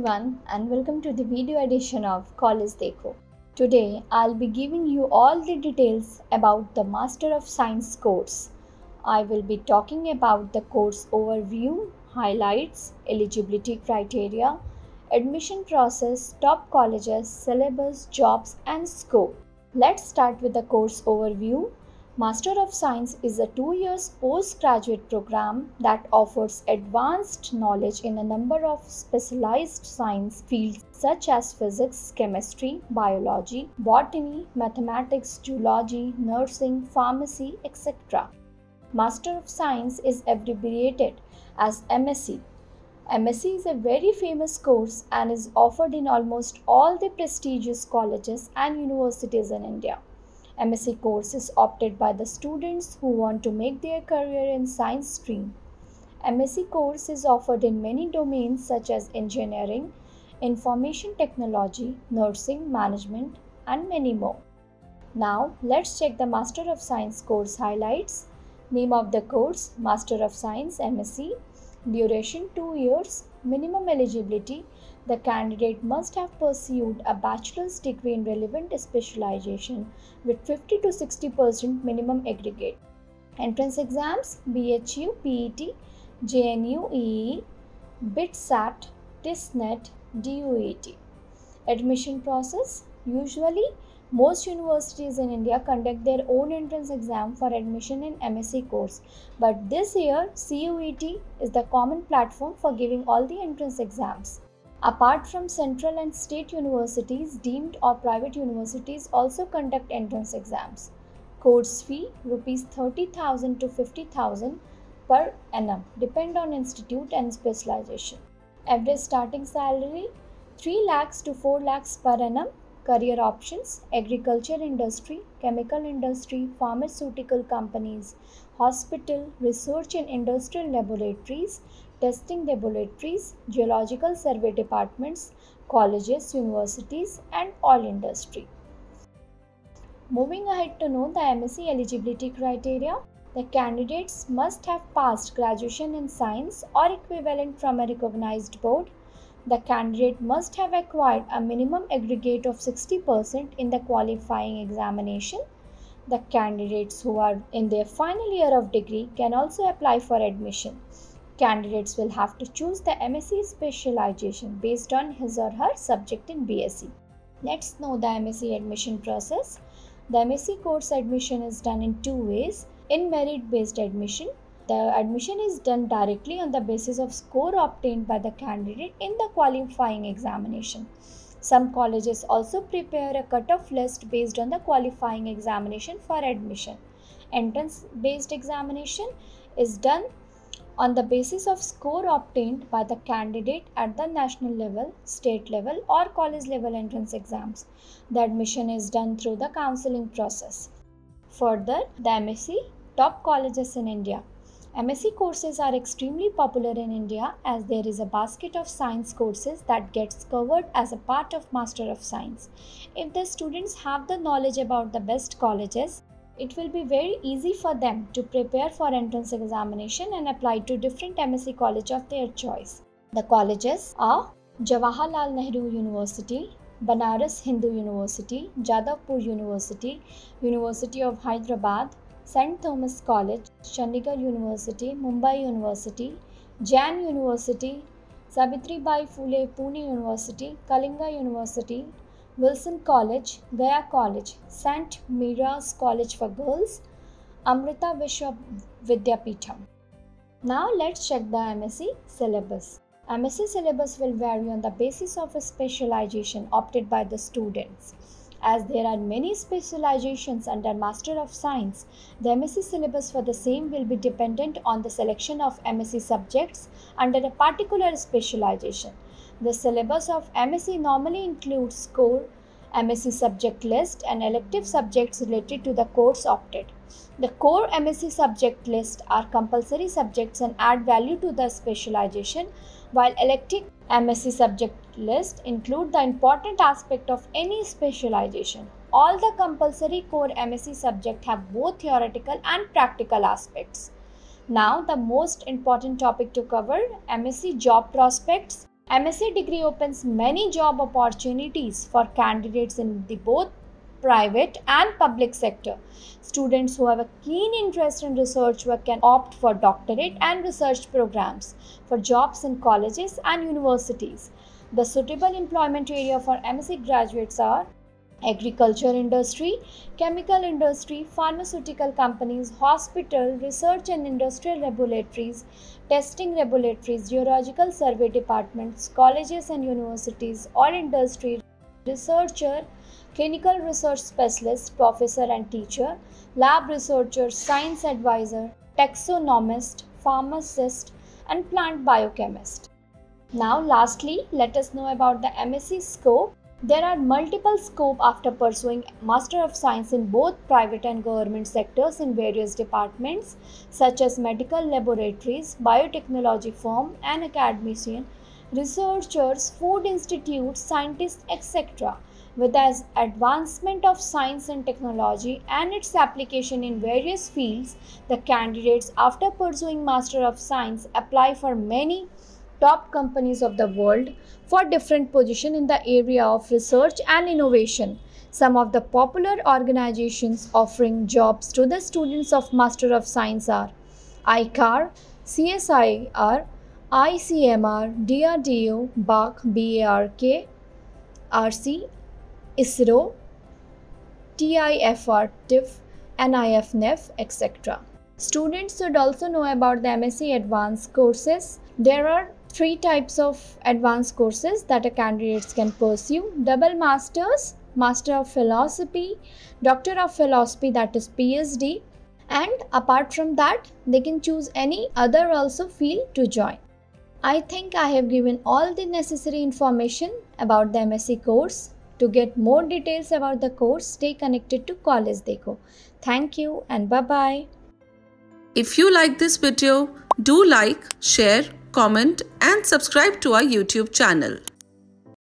everyone and welcome to the video edition of College Dekho. Today I'll be giving you all the details about the Master of Science course. I will be talking about the course overview, highlights, eligibility criteria, admission process, top colleges, syllabus, jobs and scope. Let's start with the course overview. Master of Science is a two years postgraduate program that offers advanced knowledge in a number of specialized science fields such as physics, chemistry, biology, botany, mathematics, geology, nursing, pharmacy, etc. Master of Science is abbreviated as MSc. MSc is a very famous course and is offered in almost all the prestigious colleges and universities in India. MSc course is opted by the students who want to make their career in science stream. MSc course is offered in many domains such as engineering, information technology, nursing, management and many more. Now let's check the Master of Science course highlights. Name of the course Master of Science MSc. Duration 2 years. Minimum eligibility the candidate must have pursued a bachelor's degree in relevant specialization with 50 to 60% minimum aggregate. Entrance exams BHU, PET, JNU, EE, BITSAT, TISSNET, DUET. Admission process Usually, most universities in India conduct their own entrance exam for admission in MSc course, but this year CUET is the common platform for giving all the entrance exams. Apart from central and state universities, deemed or private universities also conduct entrance exams. Course fee rupees 30,000 to 50,000 per annum depend on institute and specialization. Average starting salary 3 lakhs to 4 lakhs per annum. Career options agriculture industry, chemical industry, pharmaceutical companies, hospital, research and industrial laboratories, testing laboratories, geological survey departments, colleges, universities, and oil industry. Moving ahead to know the MSc eligibility criteria, the candidates must have passed graduation in science or equivalent from a recognized board. The candidate must have acquired a minimum aggregate of 60% in the qualifying examination. The candidates who are in their final year of degree can also apply for admission candidates will have to choose the MSc specialization based on his or her subject in BSc. Let's know the MSc admission process. The MSc course admission is done in two ways. In merit based admission, the admission is done directly on the basis of score obtained by the candidate in the qualifying examination. Some colleges also prepare a cutoff list based on the qualifying examination for admission. Entrance based examination is done on the basis of score obtained by the candidate at the national level, state level, or college level entrance exams. The admission is done through the counseling process. Further, the MSc top colleges in India. MSc courses are extremely popular in India as there is a basket of science courses that gets covered as a part of Master of Science. If the students have the knowledge about the best colleges, it will be very easy for them to prepare for entrance examination and apply to different MSc college of their choice. The colleges are Jawaharlal Nehru University, Banaras Hindu University, Jadavpur University, University of Hyderabad, St. Thomas College, Chandigarh University, Mumbai University, Jain University, Savitribai Phule Pune University, Kalinga University, Wilson College, Gaya College, St. Mira's College for Girls, Amrita Vishwa Vidyapeetham. Now let's check the MSc syllabus. MSc syllabus will vary on the basis of a specialization opted by the students. As there are many specializations under Master of Science, the MSc syllabus for the same will be dependent on the selection of MSc subjects under a particular specialization. The syllabus of MSc normally includes core MSc subject list and elective subjects related to the course opted. The core MSc subject list are compulsory subjects and add value to the specialization, while elective MSc subject list include the important aspect of any specialization. All the compulsory core MSc subject have both theoretical and practical aspects. Now the most important topic to cover MSc job prospects MSc degree opens many job opportunities for candidates in the both private and public sector. Students who have a keen interest in research work can opt for doctorate and research programs for jobs in colleges and universities. The suitable employment area for MSc graduates are agriculture industry, chemical industry, pharmaceutical companies, hospital, research and industrial laboratories, testing laboratories, geological survey departments, colleges and universities or industry, researcher, clinical research specialist, professor and teacher, lab researcher, science advisor, taxonomist, pharmacist and plant biochemist. Now lastly, let us know about the MSc scope. There are multiple scope after pursuing Master of Science in both private and government sectors in various departments such as medical laboratories, biotechnology firm and academician, researchers, food institutes, scientists, etc. With the advancement of science and technology and its application in various fields, the candidates after pursuing Master of Science apply for many top companies of the world for different positions in the area of research and innovation. Some of the popular organizations offering jobs to the students of Master of Science are ICAR, CSIR, ICMR, DRDO, BARC, BARK, RC, ISRO, TIFR, TIFF, NIF, NEF, etc. Students should also know about the MSc Advanced courses. There are three types of advanced courses that a candidates can pursue double masters master of philosophy doctor of philosophy that is phd and apart from that they can choose any other also field to join i think i have given all the necessary information about the msc course to get more details about the course stay connected to college dekho thank you and bye bye if you like this video do like share comment and subscribe to our YouTube channel.